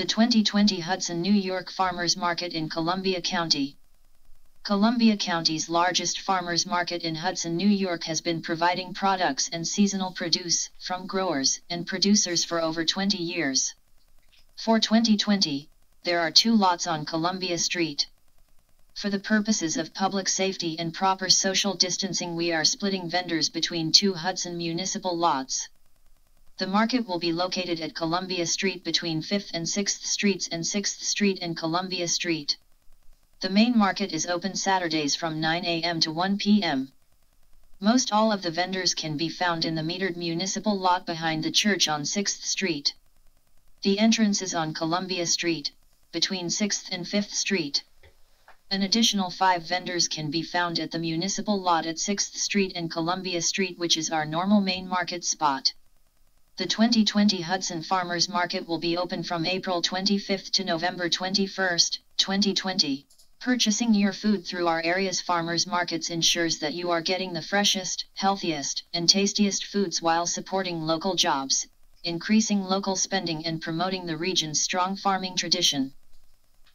The 2020 Hudson New York Farmers Market in Columbia County. Columbia County's largest farmers market in Hudson, New York has been providing products and seasonal produce from growers and producers for over 20 years. For 2020, there are two lots on Columbia Street. For the purposes of public safety and proper social distancing we are splitting vendors between two Hudson municipal lots. The market will be located at Columbia Street between 5th and 6th Streets and 6th Street and Columbia Street. The main market is open Saturdays from 9 a.m. to 1 p.m. Most all of the vendors can be found in the metered municipal lot behind the church on 6th Street. The entrance is on Columbia Street, between 6th and 5th Street. An additional five vendors can be found at the municipal lot at 6th Street and Columbia Street which is our normal main market spot. The 2020 Hudson Farmers Market will be open from April 25 to November 21, 2020. Purchasing your food through our area's farmers markets ensures that you are getting the freshest, healthiest, and tastiest foods while supporting local jobs, increasing local spending and promoting the region's strong farming tradition.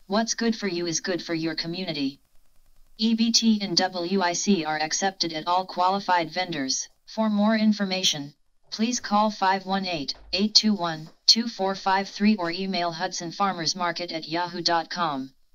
What's good for you is good for your community. EBT and WIC are accepted at all qualified vendors. For more information, please call 518-821-2453 or email hudsonfarmersmarket at yahoo.com.